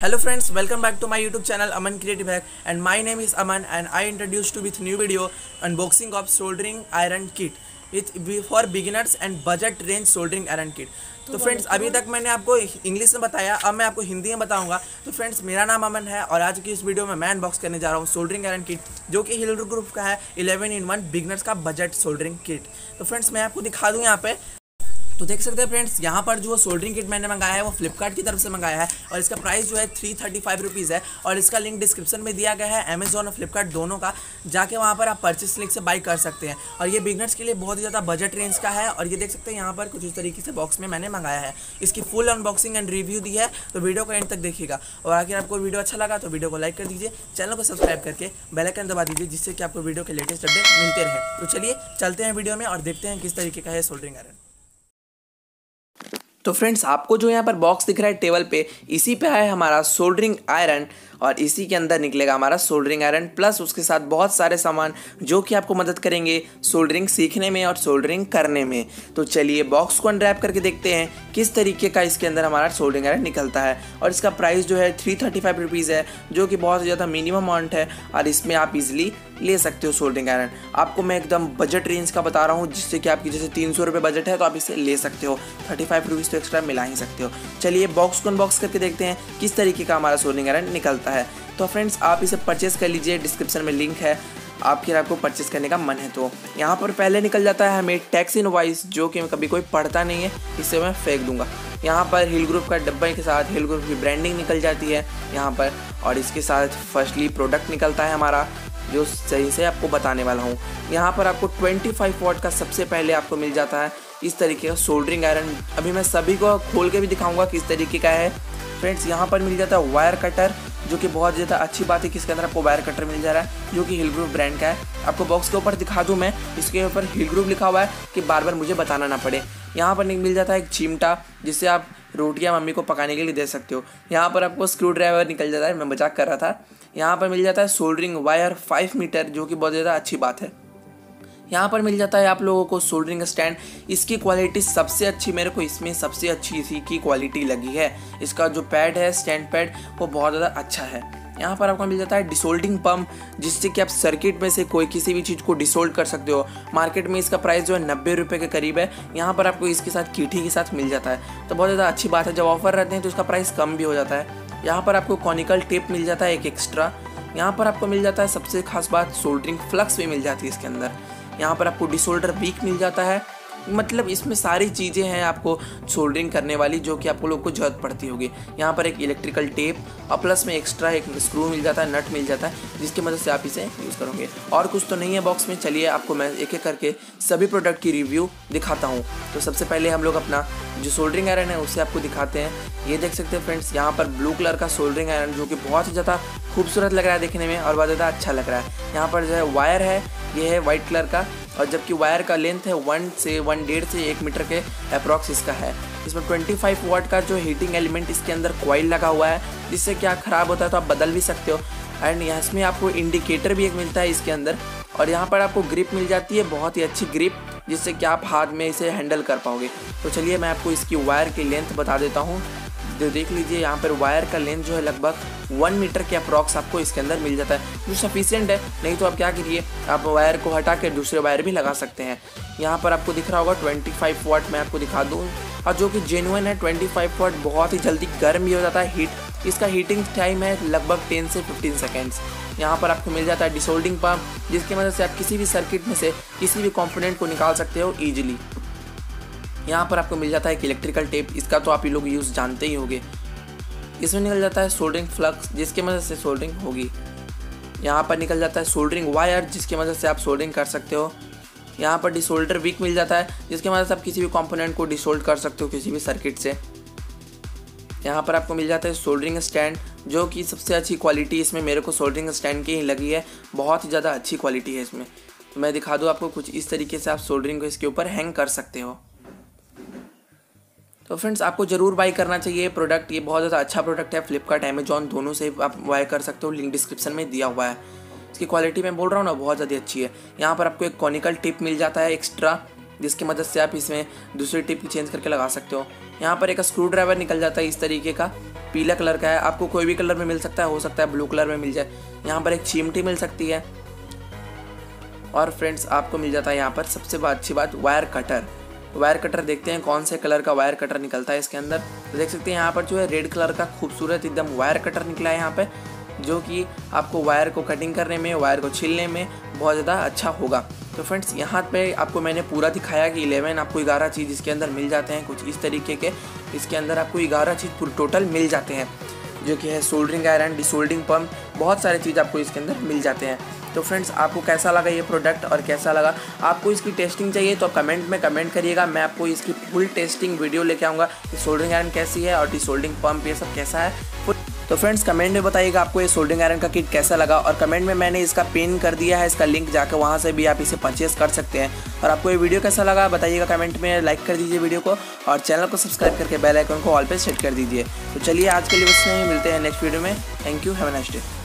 Hello friends welcome back to my YouTube channel Aman creative hack and my name is Aman and I introduce to with new video unboxing of soldering iron kit with for beginners and budget range soldering iron kit तो, तो friends अभी तक मैंने आपको English में बताया अब मैं आपको हिंदी में बताऊँगा। तो फ्रेंड्स मेरा नाम अमन है और आज की इस वीडियो में मैं अनबॉक्स करने जा रहा हूँ सोल्डरिंग आयरन किट जो कि हिल ग्रुप का है इलेवन इन वन बिगनर्स का बजट सोल्डरिंग किट तो फ्रेंड्स मैं आपको दिखा दूँ यहाँ पे तो देख सकते हैं फ्रेंड्स, यहाँ पर जो सोल्डरिंग किट मैंने मंगाया है, वो फ्लिपकार्ट की तरफ़ से मंगाया है और इसका प्राइस जो है थ्री थर्टी फाइव रुपीज़ है और इसका लिंक डिस्क्रिप्शन में दिया गया है अमेजोन और फ्लिपकार्ट दोनों का, जाके वहाँ पर आप परचेस लिंक से बाई कर सकते हैं। और ये बिगनर्स के लिए बहुत ही ज़्यादा बजट रेंज का है और ये देख सकते हैं यहाँ पर कुछ इस तरीके से बॉक्स में मैंने मंगाया है। इसकी फुल अनबॉक्सिंग एंड रिव्यू दी है तो वीडियो को एंड तक देखिएगा। और अगर आपको वीडियो अच्छा लगा तो वीडियो को लाइक कर दीजिए चैनल को सब्सक्राइब करके बेलाइकन दबा दीजिए, जिससे कि आपको वीडियो के लेटेस्ट अपडेट मिलते रहे। तो चलिए, चलते हैं वीडियो में और देखते हैं किस तरीके का है सोल्डरिंग आयरन तो फ्रेंड्स आपको जो यहाँ पर बॉक्स दिख रहा है टेबल पे, इसी पे है हमारा सोल्डरिंग आयरन और इसी के अंदर निकलेगा हमारा सोल्डरिंग आयरन प्लस उसके साथ बहुत सारे सामान जो कि आपको मदद करेंगे सोल्डरिंग सीखने में और सोल्डरिंग करने में। तो चलिए बॉक्स को अनरैप करके देखते हैं किस तरीके का इसके अंदर हमारा सोल्डरिंग आयरन निकलता है। और इसका प्राइस जो है थ्री थर्टी फाइव रुपीज़ है, जो कि बहुत ज़्यादा मिनिमम अमाउंट है और इसमें आप इजिली ले सकते हो सोल्डरिंग आयरन आपको मैं एकदम बजट रेंज का बता रहा हूँ, जिससे कि आपकी जैसे तीन सौ रुपये बजट है तो आप इसे ले सकते हो। थर्टी फाइव रुपीज़ तो एक्स्ट्रा मिला ही सकते हो। चलिए बॉक्स को अनबॉक्स करके देखते हैं किस तरीके का हमारा सोल्डरिंग आयरन निकलता है। तो फ्रेंड्स आप इसे परचेस कर लीजिए डिस्क्रिप्शन में लिंक है। आपके आपको परचेस करने का मन है तो। यहाँ पर पहले निकल जाता है हमें टैक्स इनवाइस जो कि कभी कोई पढ़ता नहीं है, इसे मैं फेंक दूँगा। यहाँ पर हिल ग्रुप का डब्बा के साथ हिल ग्रुप की ब्रांडिंग निकल जाती है यहाँ पर। और इसके साथ फर्स्टली प्रोडक्ट निकलता है हमारा। जो सही से आपको बताने वाला हूँ। यहाँ पर आपको 25 वॉट का सबसे पहले आपको मिल जाता है इस तरीके का सोल्डरिंग आयरन अभी मैं सभी को खोल के भी दिखाऊँगा किस तरीके का है। फ्रेंड्स यहाँ पर मिल जाता है वायर कटर जो कि बहुत ज़्यादा अच्छी बात है कि इसके अंदर आपको वायर कटर मिल जा रहा है, जो कि हिल ग्रुप ब्रांड का है। आपको बॉक्स के ऊपर दिखा दूँ मैं, इसके ऊपर हिल ग्रुप लिखा हुआ है कि बार बार मुझे बताना ना पड़े। यहाँ पर मिल जाता है एक चिमटा जिससे आप रोटियाँ मम्मी को पकाने के लिए दे सकते हो। यहाँ पर आपको स्क्रू ड्राइवर निकल जाता है, मैं मज़ाक कर रहा था। यहाँ पर मिल जाता है सोल्डरिंग वायर फाइव मीटर जो कि बहुत ज़्यादा अच्छी बात है। यहाँ पर मिल जाता है आप लोगों को सोल्डरिंग स्टैंड इसकी क्वालिटी सबसे अच्छी, मेरे को इसमें सबसे अच्छी इसी की क्वालिटी लगी है। इसका जो पैड है स्टैंड पैड वो बहुत ज़्यादा अच्छा है। यहाँ पर आपको मिल जाता है डिसोल्डिंग पम्प जिससे कि आप सर्किट में से कोई किसी भी चीज़ को डिसोल्ड कर सकते हो। मार्केट में इसका प्राइस जो है नब्बे रुपये के करीब है। यहाँ पर आपको इसके साथ कीठी के साथ मिल जाता है। तो बहुत ज़्यादा अच्छी बात है, जब ऑफ़र रहते हैं तो इसका प्राइस कम भी हो जाता है। यहाँ पर आपको कॉनिकल टेप मिल जाता है, एक एक्स्ट्रा यहाँ पर आपको मिल जाता है सबसे खास बात सोल्डरिंग फ्लक्स भी मिल जाती है इसके अंदर। यहाँ पर आपको डिसोल्डर वीक मिल जाता है। मतलब इसमें सारी चीज़ें हैं आपको सोल्डरिंग करने वाली जो कि आपको लोग को ज़रूरत पड़ती होगी। यहाँ पर एक इलेक्ट्रिकल टेप और प्लस में एक्स्ट्रा एक स्क्रू मिल जाता है नट मिल जाता है, जिसकी मदद से आप इसे यूज़ करोगे। और कुछ तो नहीं है बॉक्स में, चलिए आपको मैं एक एक करके सभी प्रोडक्ट की रिव्यू दिखाता हूँ। तो सबसे पहले हम लोग अपना जो सोल्डरिंग आयरन है, उसे आपको दिखाते हैं। ये देख सकते हैं फ्रेंड्स यहाँ पर ब्लू कलर का सोल्डरिंग आयरन जो कि बहुत ही ज़्यादा खूबसूरत लग रहा है देखने में, और बहुत ज़्यादा अच्छा लग रहा है। यहाँ पर जो है वायर है, ये है वाइट कलर का और जबकि वायर का लेंथ है वन से वन डेढ़ से एक मीटर के अप्रॉक्स इसका है। इसमें 25 वाट का जो हीटिंग एलिमेंट इसके अंदर कॉइल लगा हुआ है, जिससे क्या ख़राब होता है तो आप बदल भी सकते हो। एंड यहाँ इसमें आपको इंडिकेटर भी एक मिलता है इसके अंदर, और यहाँ पर आपको ग्रिप मिल जाती है, बहुत ही अच्छी ग्रिप जिससे कि आप हाथ में इसे हैंडल कर पाओगे। तो चलिए मैं आपको इसकी वायर की लेंथ बता देता हूँ। जो देख लीजिए, यहाँ पर वायर का लेंथ जो है लगभग वन मीटर के अप्रॉक्स आपको इसके अंदर मिल जाता है। जो सफिशियंट है, नहीं तो आप क्या करिए आप वायर को हटा के दूसरे वायर भी लगा सकते हैं। यहाँ पर आपको दिख रहा होगा 25 वाट मैं आपको दिखा दूँ। और जो कि जेनुअन है 25 वाट बहुत ही जल्दी गर्म भी हो जाता है हीट इसका हीटिंग टाइम है लगभग 10 से 15 सेकेंड्स यहाँ पर आपको मिल जाता है डिसोल्डिंग पम्प जिसकी मदद से आप किसी भी सर्किट में से किसी भी कॉम्पोनेंट को निकाल सकते हो ईजिली यहाँ पर आपको मिल जाता है एक इलेक्ट्रिकल टेप इसका तो आप ये लोग यूज़ जानते ही होंगे। इसमें निकल जाता है सोल्डरिंग फ्लक्स जिसकी मदद से सोल्डरिंग होगी। यहाँ पर निकल जाता है सोल्डरिंग वायर जिसकी मदद से आप सोल्डरिंग कर सकते हो। यहाँ पर डिसोल्डर वीक मिल जाता है, जिसकी मदद से आप किसी भी कंपोनेंट को डिसोल्ड कर सकते हो किसी भी सर्किट से। यहाँ पर आपको मिल जाता है सोल्डरिंग स्टैंड जो कि सबसे अच्छी क्वालिटी इसमें मेरे को सोल्डरिंग स्टैंड की ही लगी है। बहुत ही ज़्यादा अच्छी क्वालिटी है इसमें। तो मैं दिखा दूँ आपको कुछ इस तरीके से आप सोल्डरिंग को इसके ऊपर हैंग कर सकते हो। तो फ्रेंड्स आपको ज़रूर बाई करना चाहिए प्रोडक्ट ये बहुत ज़्यादा अच्छा प्रोडक्ट है फ्लिपकार्ट अमेजॉन दोनों से आप बाय कर सकते हो। लिंक डिस्क्रिप्शन में दिया हुआ है। इसकी क्वालिटी मैं बोल रहा हूँ ना, बहुत ज़्यादा अच्छी है। यहाँ पर आपको एक कॉनिकल टिप मिल जाता है एक्स्ट्रा जिसकी मदद से आप इसमें दूसरी टिप चेंज करके लगा सकते हो। यहाँ पर एक स्क्रू ड्राइवर निकल जाता है इस तरीके का। पीला कलर का है। आपको कोई भी कलर में मिल सकता है, हो सकता है ब्लू कलर में मिल जाए। यहाँ पर एक चिमटी मिल सकती है। और फ्रेंड्स आपको मिल जाता है यहाँ पर सबसे अच्छी बात वायर कटर वायर कटर देखते हैं, कौन से कलर का वायर कटर निकलता है इसके अंदर। तो देख सकते हैं, यहाँ पर जो है रेड कलर का खूबसूरत एकदम वायर कटर निकला है यहाँ पे, जो कि आपको वायर को कटिंग करने में वायर को छिलने में बहुत ज़्यादा अच्छा होगा। तो फ्रेंड्स यहाँ पे आपको मैंने पूरा दिखाया कि 11 आपको 11 चीज़ इसके अंदर मिल जाते हैं, कुछ इस तरीके के। इसके अंदर आपको 11 चीज़ पूरे टोटल मिल जाते हैं, जो कि है सोल्डरिंग आयरन डिसोल्डिंग पम्प बहुत सारे चीज़ आपको इसके अंदर मिल जाते हैं। तो फ्रेंड्स, आपको कैसा लगा ये प्रोडक्ट और कैसा लगा? आपको इसकी टेस्टिंग चाहिए तो कमेंट में कमेंट करिएगा। मैं आपको इसकी फुल टेस्टिंग वीडियो लेके आऊँगा। कि सोल्डरिंग आयरन कैसी है और डिसोल्डिंग पम्प ये सब कैसा है? तो फ्रेंड्स कमेंट में बताइएगा आपको ये सोल्डिंग आयरन का किट कैसा लगा। और कमेंट में मैंने इसका पिन कर दिया है, इसका लिंक जाकर वहाँ से भी आप इसे परचेस कर सकते हैं। और आपको ये वीडियो कैसा लगा, बताइएगा कमेंट में लाइक कर दीजिए वीडियो को और चैनल को सब्सक्राइब करके बेल आइकन को ऑल पे सेट कर दीजिए। तो चलिए आज के लिए बस में मिलते हैं नेक्स्ट वीडियो में। Thank you have next day